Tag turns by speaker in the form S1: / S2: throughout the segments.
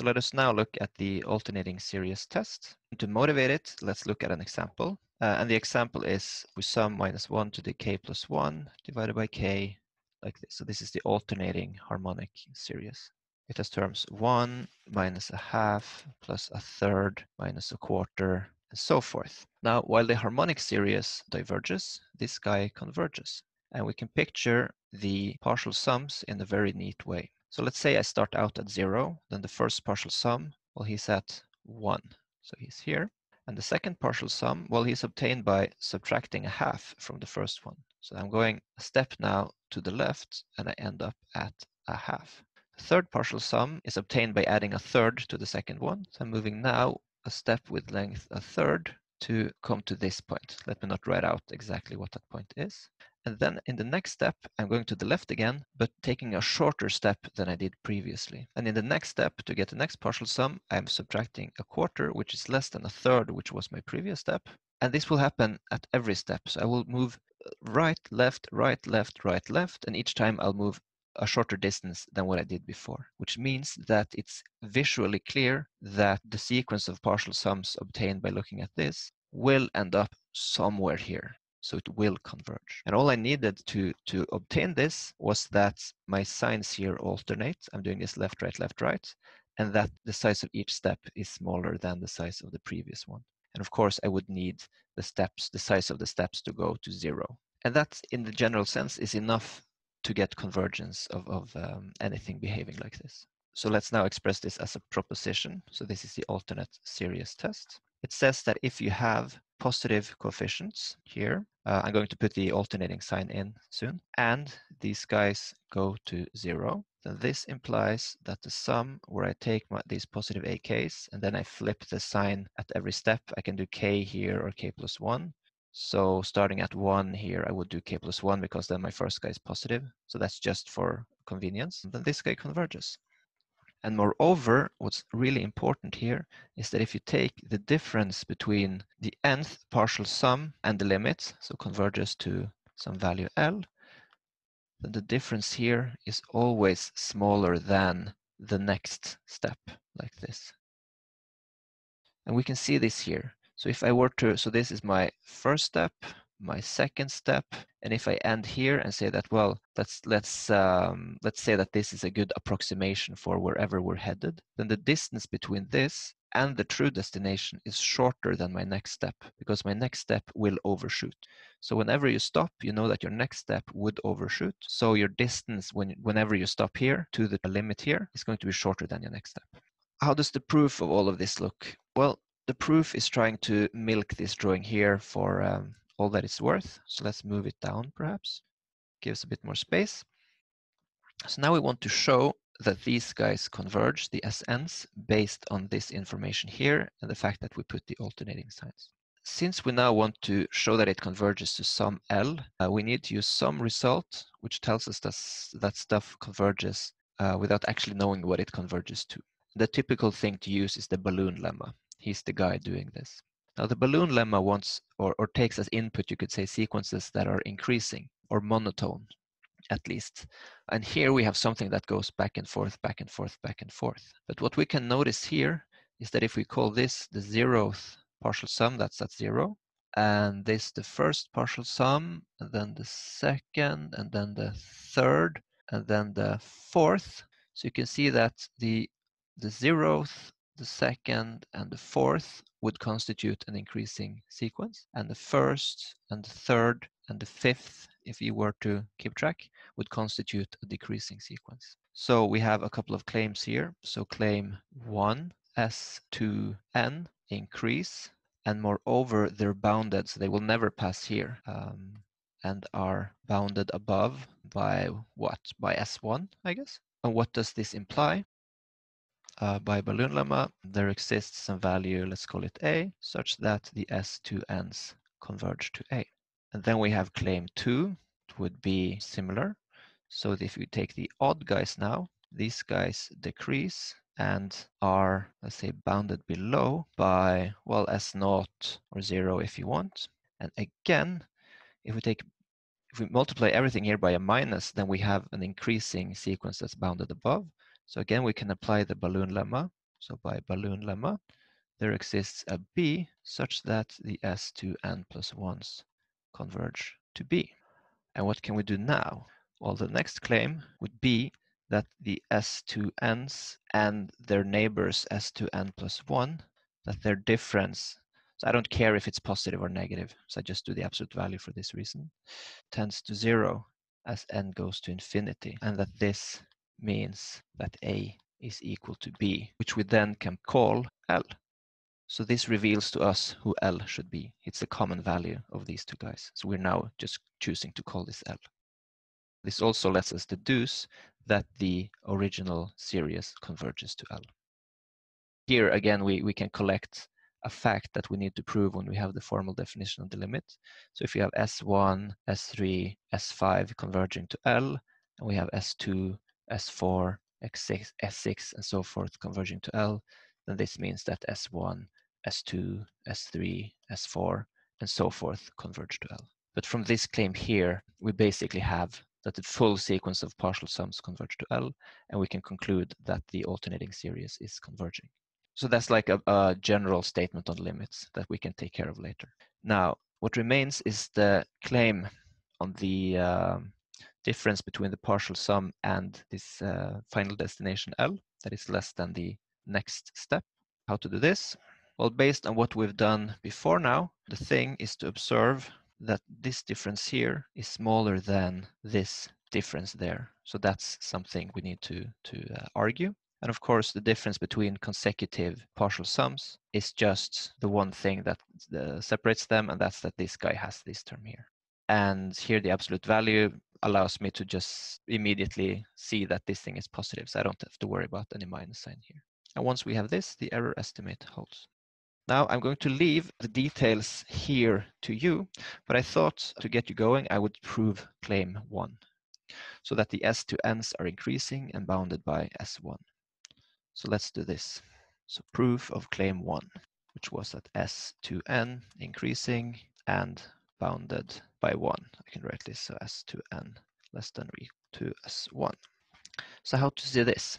S1: So let us now look at the alternating series test. To motivate it, let's look at an example. Uh, and the example is we sum minus 1 to the k plus 1 divided by k like this. So this is the alternating harmonic series. It has terms 1 minus a half plus a third minus a quarter and so forth. Now, while the harmonic series diverges, this guy converges. And we can picture the partial sums in a very neat way. So let's say I start out at 0, then the first partial sum, well, he's at 1. So he's here. And the second partial sum, well, he's obtained by subtracting a half from the first one. So I'm going a step now to the left, and I end up at a half. The third partial sum is obtained by adding a third to the second one. So I'm moving now a step with length a third to come to this point. Let me not write out exactly what that point is. And then in the next step, I'm going to the left again, but taking a shorter step than I did previously. And in the next step, to get the next partial sum, I'm subtracting a quarter, which is less than a third, which was my previous step. And this will happen at every step. So I will move uh, right, left, right, left, right, left, and each time I'll move a shorter distance than what I did before, which means that it's visually clear that the sequence of partial sums obtained by looking at this will end up somewhere here. So it will converge. And all I needed to, to obtain this was that my signs here alternate. I'm doing this left, right, left, right, and that the size of each step is smaller than the size of the previous one. And of course, I would need the steps, the size of the steps to go to zero. And that, in the general sense, is enough to get convergence of, of um, anything behaving like this. So let's now express this as a proposition. So this is the alternate series test. It says that if you have positive coefficients here, uh, I'm going to put the alternating sign in soon, and these guys go to zero, then this implies that the sum where I take my, these positive AKs and then I flip the sign at every step, I can do K here or K plus one. So starting at one here, I would do K plus one because then my first guy is positive. So that's just for convenience. Then this guy converges. And moreover, what's really important here is that if you take the difference between the nth partial sum and the limit, so converges to some value L, then the difference here is always smaller than the next step, like this. And we can see this here. So if I were to, so this is my first step, my second step. And if i end here and say that well let's let's um, let's say that this is a good approximation for wherever we're headed then the distance between this and the true destination is shorter than my next step because my next step will overshoot. So whenever you stop you know that your next step would overshoot. So your distance when whenever you stop here to the limit here is going to be shorter than your next step. How does the proof of all of this look? Well the proof is trying to milk this drawing here for um, all that it's worth. So let's move it down perhaps, gives a bit more space. So now we want to show that these guys converge, the SNs, based on this information here and the fact that we put the alternating signs. Since we now want to show that it converges to some L, uh, we need to use some result which tells us that, that stuff converges uh, without actually knowing what it converges to. The typical thing to use is the balloon lemma. He's the guy doing this. Now the balloon lemma wants or, or takes as input, you could say, sequences that are increasing or monotone at least. And here we have something that goes back and forth, back and forth, back and forth. But what we can notice here is that if we call this the zeroth partial sum, that's at zero, and this the first partial sum, and then the second, and then the third, and then the fourth. So you can see that the the zeroth, the second, and the fourth would constitute an increasing sequence. And the first and the third and the fifth, if you were to keep track, would constitute a decreasing sequence. So we have a couple of claims here. So claim 1, S2n, increase, and moreover, they're bounded, so they will never pass here. Um, and are bounded above by what? By S1, I guess. And what does this imply? Uh, by balloon lemma, there exists some value, let's call it A, such that the S2n's converge to A. And then we have claim 2, it would be similar. So if we take the odd guys now, these guys decrease and are, let's say, bounded below by, well, S naught or 0 if you want. And again, if we take if we multiply everything here by a minus, then we have an increasing sequence that's bounded above. So again, we can apply the balloon lemma. so by balloon lemma, there exists a B such that the S2n plus 1s converge to B. And what can we do now? Well, the next claim would be that the S2n's and their neighbors S2n plus 1, that their difference, so I don't care if it's positive or negative, so I just do the absolute value for this reason, tends to 0 as n goes to infinity, and that this means that A is equal to B, which we then can call L. So this reveals to us who L should be. It's the common value of these two guys. So we're now just choosing to call this L. This also lets us deduce that the original series converges to L. Here again, we, we can collect a fact that we need to prove when we have the formal definition of the limit. So if we have S1, S3, S5 converging to L, and we have S2, S4, X6, S6, and so forth converging to L, then this means that S1, S2, S3, S4, and so forth converge to L. But from this claim here, we basically have that the full sequence of partial sums converge to L, and we can conclude that the alternating series is converging. So that's like a, a general statement on limits that we can take care of later. Now, what remains is the claim on the um, difference between the partial sum and this uh, final destination L that is less than the next step. How to do this? Well, based on what we've done before now, the thing is to observe that this difference here is smaller than this difference there. So that's something we need to, to uh, argue. And of course, the difference between consecutive partial sums is just the one thing that uh, separates them, and that's that this guy has this term here. And here the absolute value allows me to just immediately see that this thing is positive, so I don't have to worry about any minus sign here. And once we have this, the error estimate holds. Now I'm going to leave the details here to you, but I thought to get you going, I would prove claim one so that the S2n's are increasing and bounded by S1. So let's do this. So proof of claim one, which was that S2n increasing and bounded by one. I can write this so S2n less than or equal to S1. So how to see this?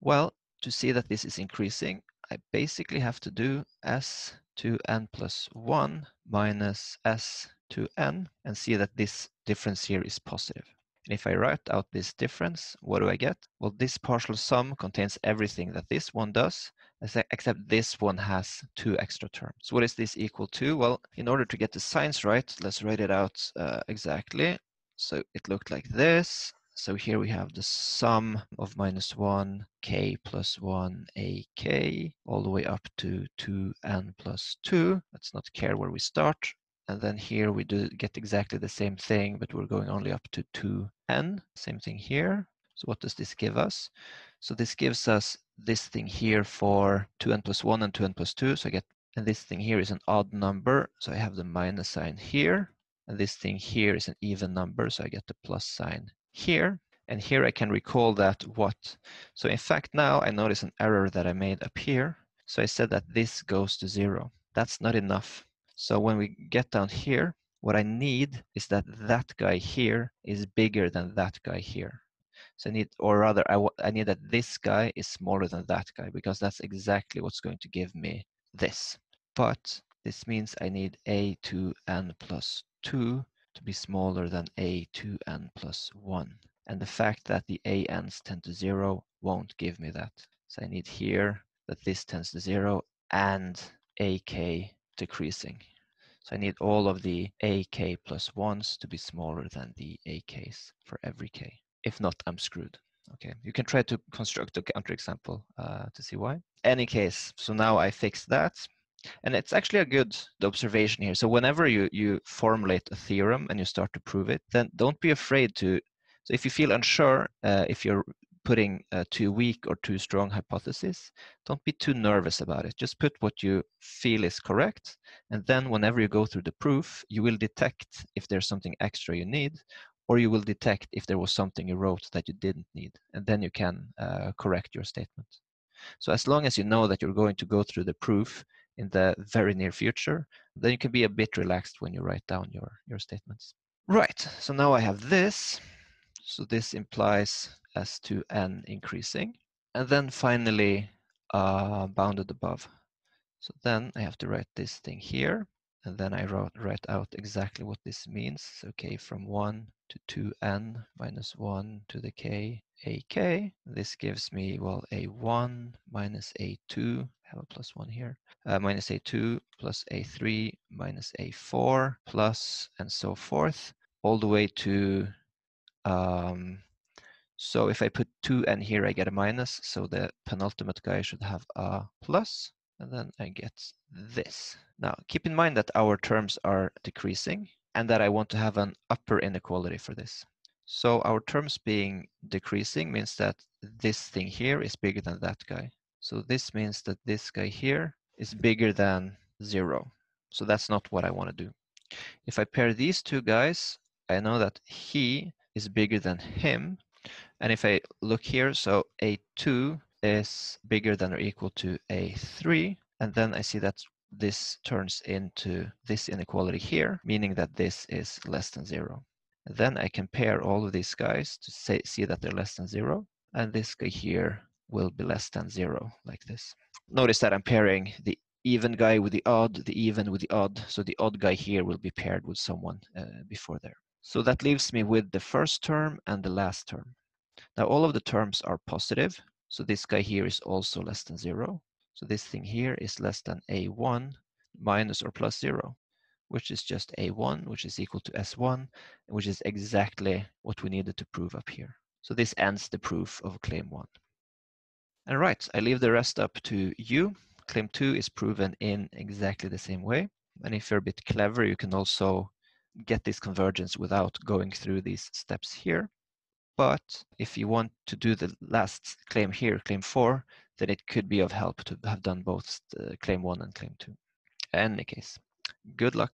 S1: Well, to see that this is increasing, I basically have to do s to n plus 1 minus s to n and see that this difference here is positive. And if I write out this difference, what do I get? Well, this partial sum contains everything that this one does, except this one has two extra terms. What is this equal to? Well, in order to get the signs right, let's write it out uh, exactly. So it looked like this. So here we have the sum of minus 1 k plus 1 a k all the way up to 2n plus 2. Let's not care where we start. And then here we do get exactly the same thing, but we're going only up to 2n. Same thing here. So what does this give us? So this gives us this thing here for 2n plus 1 and 2n plus 2. So I get, and this thing here is an odd number. So I have the minus sign here. And this thing here is an even number. So I get the plus sign here. And here I can recall that what. So in fact, now I notice an error that I made up here. So I said that this goes to zero. That's not enough. So when we get down here, what I need is that that guy here is bigger than that guy here. So I need, or rather, I, I need that this guy is smaller than that guy because that's exactly what's going to give me this. But this means I need a2 n plus 2 to be smaller than a2 n plus 1. And the fact that the an's tend to 0 won't give me that. So I need here that this tends to 0 and ak decreasing. So I need all of the ak plus 1s to be smaller than the ak's for every k. If not, I'm screwed. Okay, you can try to construct a counterexample uh, to see why. Any case, so now I fixed that. And it's actually a good observation here. So whenever you, you formulate a theorem and you start to prove it, then don't be afraid to, so if you feel unsure, uh, if you're putting a too weak or too strong hypothesis, don't be too nervous about it. Just put what you feel is correct. And then whenever you go through the proof, you will detect if there's something extra you need, or you will detect if there was something you wrote that you didn't need. And then you can uh, correct your statement. So as long as you know that you're going to go through the proof in the very near future, then you can be a bit relaxed when you write down your, your statements. Right, so now I have this. So this implies S to N increasing. And then finally, uh, bounded above. So then I have to write this thing here, and then I wrote, write out exactly what this means. So k from 1 to 2n minus 1 to the k ak. This gives me, well, a1 minus a2, I have a plus 1 here, uh, minus a2 plus a3 minus a4 plus and so forth, all the way to um, so if I put 2n here, I get a minus. So the penultimate guy should have a plus, and then I get this. Now, keep in mind that our terms are decreasing and that I want to have an upper inequality for this. So our terms being decreasing means that this thing here is bigger than that guy. So this means that this guy here is bigger than zero. So that's not what I want to do. If I pair these two guys, I know that he is bigger than him, and if I look here, so A2 is bigger than or equal to A3, and then I see that this turns into this inequality here, meaning that this is less than zero. Then I compare all of these guys to say, see that they're less than zero, and this guy here will be less than zero, like this. Notice that I'm pairing the even guy with the odd, the even with the odd, so the odd guy here will be paired with someone uh, before there. So that leaves me with the first term and the last term. Now all of the terms are positive, so this guy here is also less than zero. So this thing here is less than a1 minus or plus zero, which is just a1, which is equal to s1, which is exactly what we needed to prove up here. So this ends the proof of claim one. All right, I leave the rest up to you. Claim two is proven in exactly the same way. And if you're a bit clever, you can also get this convergence without going through these steps here. But if you want to do the last claim here, claim four, then it could be of help to have done both uh, claim one and claim two. In any case, good luck.